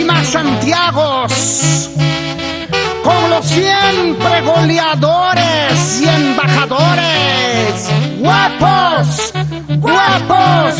más Santiagos, con los siempre goleadores y embajadores, guapos, guapos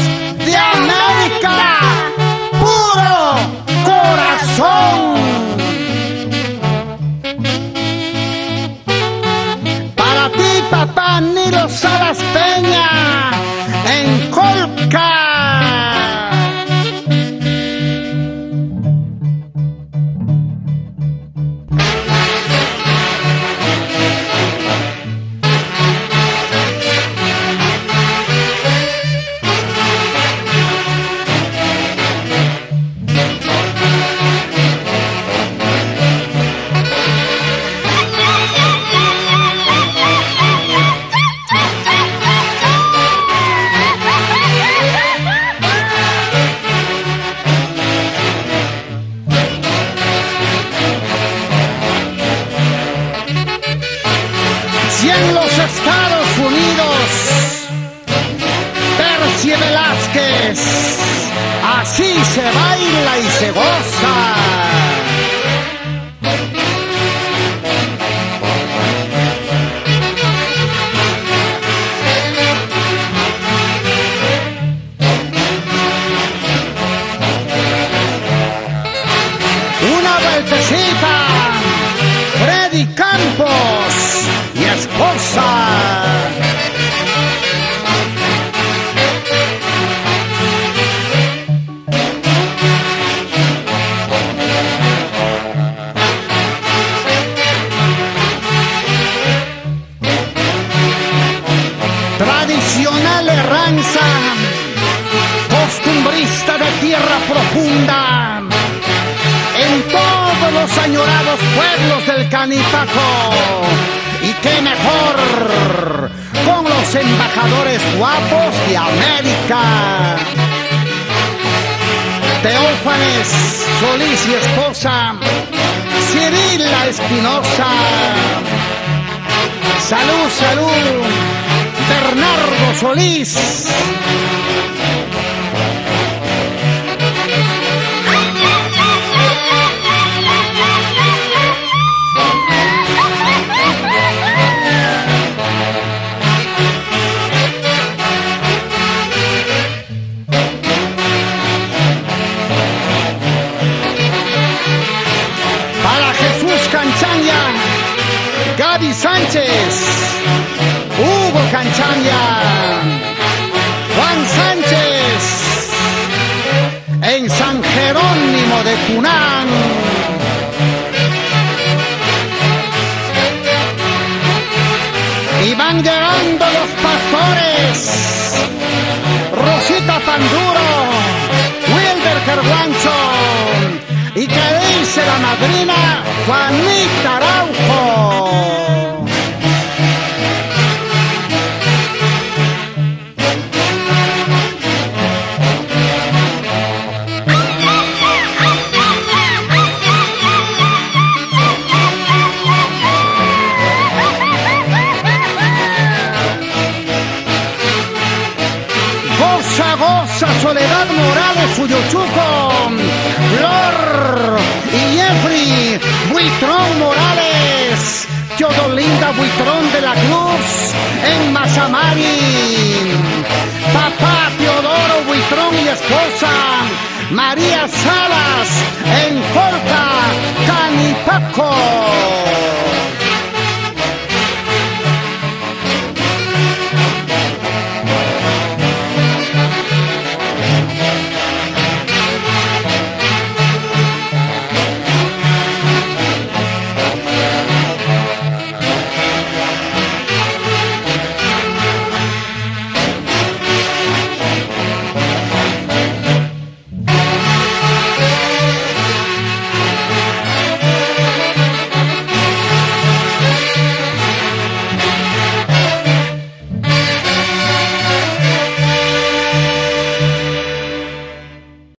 Si en los Estados Unidos, Percy Velázquez, así se baila y se goza. Costumbrista de tierra profunda en todos los añorados pueblos del Canipaco. Y qué mejor con los embajadores guapos de América. Teófanes, Solís y esposa, Cirila Espinosa. Salud, salud, Bernardo Solís. Para Jesús Canchaña, Gaby Sánchez, Hugo Canchaña, Juan Sánchez, en San Jerónimo de Tunán. Y van llegando los pastores, Rosita Panduro, Wilder Carguancho, y que dice la madrina Juanita Goza, goza, Soledad Morales, Uyochuco, Flor y Jeffrey, Buitrón Morales, Teodolinda Buitrón de la Cruz, en Mazamari, papá Teodoro Buitrón y esposa, María Salas, en Colca, Canipaco.